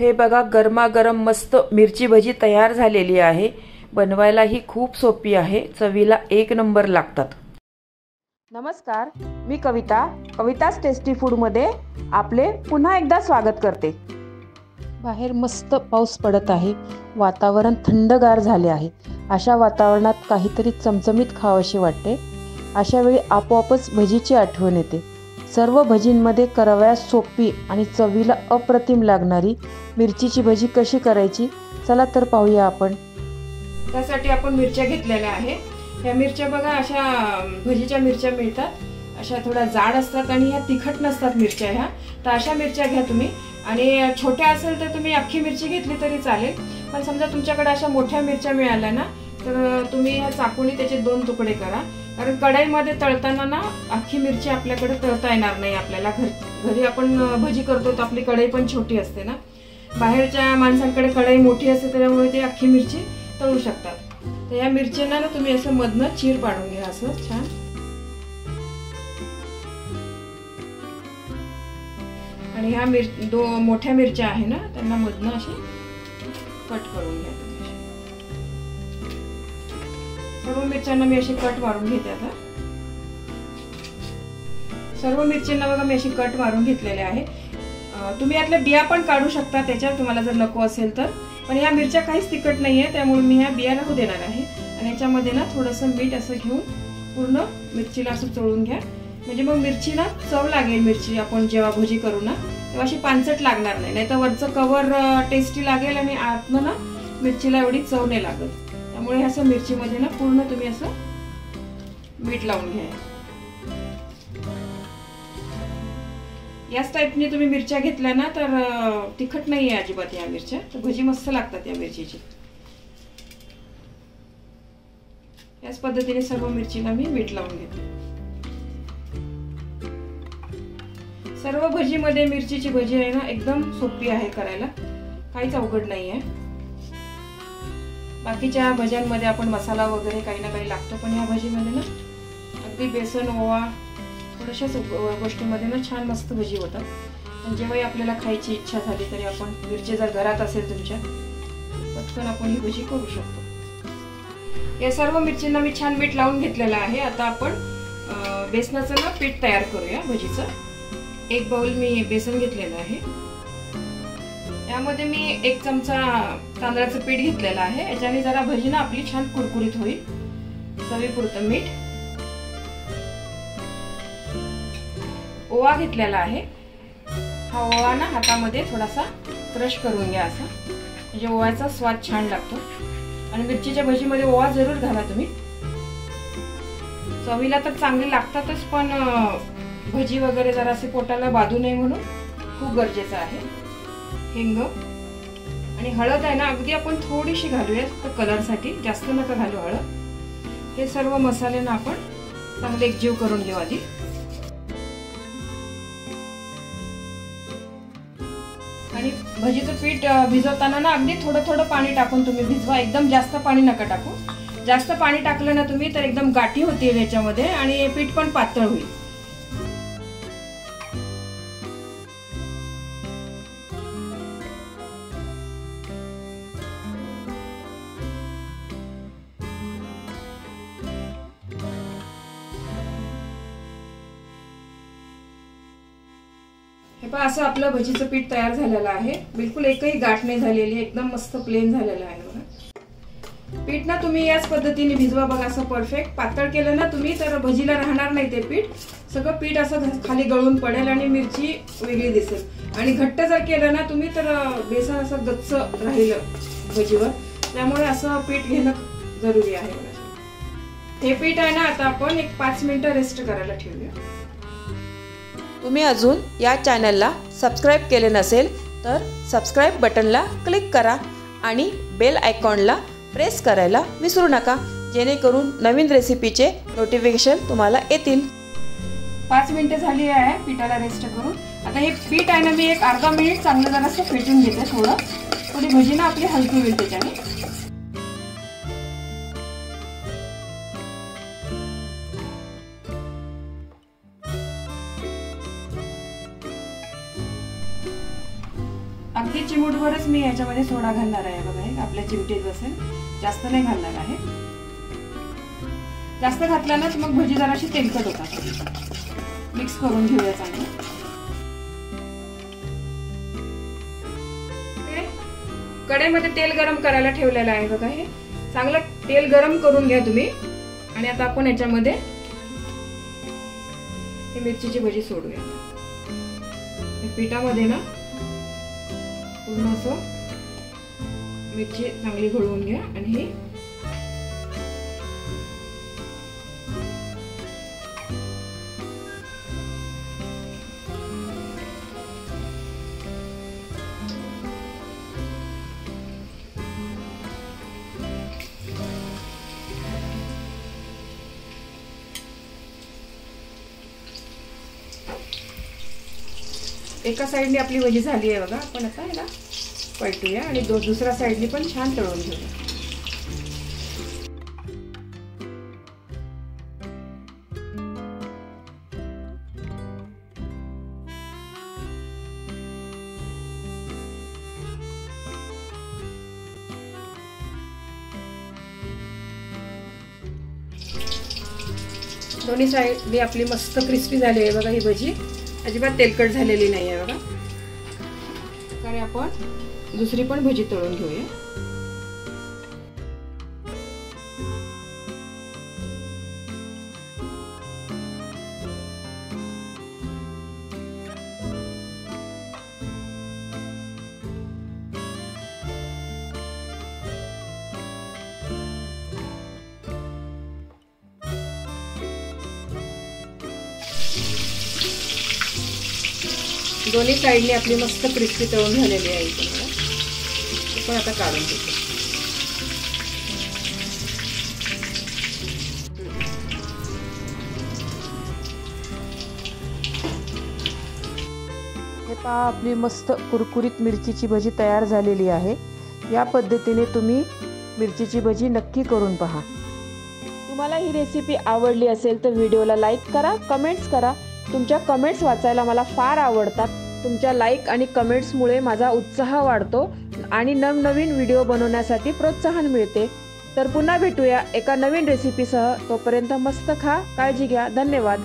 हे बघा गरमागरम मस्त मिरची भजी तयार झालेली आहे. बनवायला ही खूप सोपी आहे. चवीला एक नंबर लागतात. नमस्कार मी कविता. कविताच टेस्टी फूडमध्ये आपले पुन्हा एकदा स्वागत करते. बाहेर मस्त पाऊस पडत आहे. वातावरण थंडगार झाले आहे. अशा वातावरणात काहीतरी चमचमीत खावाशी वाटते. अशा वेळी आपोआपच भजीची आठवण येते. सर्व भजींमध्ये करावयास सोपी आणि चवीला अप्रतिम लागणारी मिरचीची भजी कशी करायची? चला तर पाहूया आपण. त्यासाठी आपण मिरच्या घेतलेल्या आहे ह्या मिरच्या बघा अशा भजीच्या मिरच्या मिळतात. अशा थोड्या जाड असतात आणि ह्या तिखट नसतात मिरच्या ह्या. तर अशा मिरच्या घ्या तुम्ही. आणि छोट्या असेल तर तुम्ही अख्खी मिरची घेतली तरी चालेल. पण समजा तुमच्याकडे अशा मोठ्या मिरच्या मिळाल्या ना तर तुम्ही ह्या चाकूनी त्याचे दोन तुकडे करा. कारण कढईमध्ये तळताना ना अख्खी मिरची आपल्याकडे तळता येणार नाही आपल्याला. घर घरी आपण भजी करतो तर आपली कढई पण छोटी असते ना. बाहेरच्या माणसांकडे कढई मोठी असते त्याच्यामुळे ते अख्खी मिरची तळू शकतात. तर या मिरच्यांना ना तुम्ही असं मधनं चीर पाडून घ्या असं छान. आणि ह्या मिर दो मोठ्या मिरच्या आहे ना त्यांना मधनं असे कट करून घ्या सर्व मिरच्यांना मी अशी कट मारून घेते आता. सर्व मिरच्यांना बघा मी अशी कट मारून घेतलेले आहे. तुम्ही यातल्या बिया पण काढू शकता त्याच्यात तुम्हाला जर नको असेल तर. पण ह्या मिरच्या काहीच तिखट नाही आहे त्यामुळे मी ह्या बिया राहू देणार आहे. आणि याच्यामध्ये ना थोडंसं मीठ असं घेऊन पूर्ण मिरचीला असं चोळून घ्या. म्हणजे मग मिरचीला चव लागेल मिरची आपण जेव्हा भजी करू ना तेव्हा अशी पानसट लागणार नाही. नाहीतर वरचं कवर टेस्टी लागेल आणि आतनं ना मिरचीला एवढी चव नाही लागत. त्यामुळे असं मिरचीमध्ये ना पूर्ण तुम्ही असं मीठ लावून घ्या. याच टाईपने तुम्ही मिरच्या घेतल्या ना तर तिखट नाही आहे अजिबात या मिरच्या. तर भजी मस्त लागतात या मिरचीची. याच पद्धतीने सर्व मिरचीला मी मीठ लावून घेते. सर्व भजीमध्ये मिरचीची भजी आहे ना एकदम सोपी आहे करायला. काहीच अवघड नाही आहे बाकीच्या भज्यांमध्ये आपण मसाला वगैरे काही ना काही लागतो पण ह्या भजीमध्ये ना अगदी बेसन ओवा थोड्याशाच गोष्टीमध्ये ना छान मस्त भजी होतात. जेव्हाही आपल्याला खायची इच्छा झाली तरी आपण मिरची जर घरात असेल तुमच्या पटकन आपण ही भजी करू शकतो. या सर्व मिरचींना मी छान मीठ लावून घेतलेलं आहे. आता आपण बेसनाचं ना पीठ तयार करूया भजीचं. एक बाउल मी बेसन घेतलेलं आहे. यामध्ये मी एक चमचा तांदळाचं पीठ घेतलेलं आहे. याच्याने जरा भजी ना आपली छान कुरकुरीत होईल. चवीपुरतं मीठ. ओवा घेतलेला आहे. हा ओवा ना हातामध्ये थोडासा क्रश करून घ्या असा. म्हणजे ओव्याचा स्वाद छान लागतो. आणि मिरचीच्या भजीमध्ये ओवा जरूर घाला तुम्ही. चवीला तर चांगले लागतातच पण भजी वगैरे जरा असे पोटाला बाधू नये म्हणून खूप गरजेचं आहे. हिंग आणि हळद आहे ना अगदी आपण थोडीशी घालूया तर कलरसाठी. जास्त नका घालू हळद. हे सर्व मसाले ना आपण चांगले एकजीव करून घेऊ आधी. आणि भजीचं पीठ भिजवताना ना अगदी थोडं थोडं पाणी टाकून तुम्ही भिजवा. एकदम जास्त पाणी नका टाकू. जास्त पाणी टाकलं ना तुम्ही तर एकदम गाठी होतील याच्यामध्ये आणि पीठ पण पातळ होईल. हे पहा असं आपलं भजीचं पीठ तयार झालेलं आहे. बिलकुल एकही गाठ नाही झालेली एकदम मस्त प्लेन झालेलं आहे बघा. पीठ ना तुम्ही याच पद्धतीने भिजवा बघा असं परफेक्ट पातळ केलं ना तुम्ही तर भजीला राहणार नाही ते पीठ. सगळं पीठ असं खाली गळून पडेल आणि मिरची वेगळी दिसेल. आणि घट्ट जर केलं ना तुम्ही तर बेसन असं गच्च राहिलं भजीवर. त्यामुळे असं पीठ घेणं जरुरी आहे बघा. हे पीठ आहे ना आता आपण एक पाच मिनिटं रेस्ट करायला ठेवूया. तुम्ही अजून या चॅनलला सबस्क्राईब केले नसेल तर सबस्क्राईब बटनला क्लिक करा आणि बेल आयकॉनला प्रेस करायला विसरू नका जेणेकरून नवीन रेसिपीचे नोटिफिकेशन तुम्हाला येतील. पाच मिनिटं झाली आहे पिठाला रेस्ट करून. आता हे पीठ आहे ना मी एक अर्धा मिनिट चांगलं जरासं फेटून घेते थोडं. थोडी भजी ना आपली हलकी होईल त्याच्याने. अगदी चिमूट मी याच्यामध्ये सोडा घालणार आहे बघा हे आपल्या चिमटीत बसेल. जास्त नाही घालणार आहे. जास्त घातल्यानंच मग भजी जराशी तेलकट होतात. मिक्स करून घेऊया चांगलं. कडेमध्ये कढईमध्ये तेल गरम करायला ठेवलेलं आहे बघा हे. चांगलं तेल गरम करून घ्या तुम्ही. आणि आता आपण याच्यामध्ये मिरचीची भजी सोडूया. पिठामध्ये ना पूर्ण असं मिरची चांगली घोळवून घ्या आणि ही एका साईडने आपली भजी झाली आहे बघा. आपण आता याला पलटूया आणि दो दुसऱ्या साईडने पण छान तळून घेऊया. दोन्ही साईडने आपली मस्त क्रिस्पी झाली आहे बघा ही भजी. अजिबात तेलकट झालेली नाही आहे बघा. आणि आपण दुसरी पण भजी तळून घेऊया. दोन्ही साईडने आपली मस्त क्रिस्पी तळून झालेली आहे इथे. मला पण आता काढून घेतो. हे पहा आपली मस्त कुरकुरीत मिरचीची भजी तयार झालेली आहे. या पद्धतीने तुम्ही मिरचीची भजी नक्की करून पहा. तुम्हाला ही रेसिपी आवडली असेल तर व्हिडिओला लाईक करा कमेंट्स करा. तुमच्या कमेंट्स वाचायला मला फार आवडतात. तुमच्या लाईक आणि कमेंट्समुळे माझा उत्साह वाढतो आणि नवनवीन व्हिडिओ बनवण्यासाठी प्रोत्साहन मिळते. तर पुन्हा भेटूया एका नवीन रेसिपीसह तोपर्यंत मस्त खा काळजी घ्या. धन्यवाद.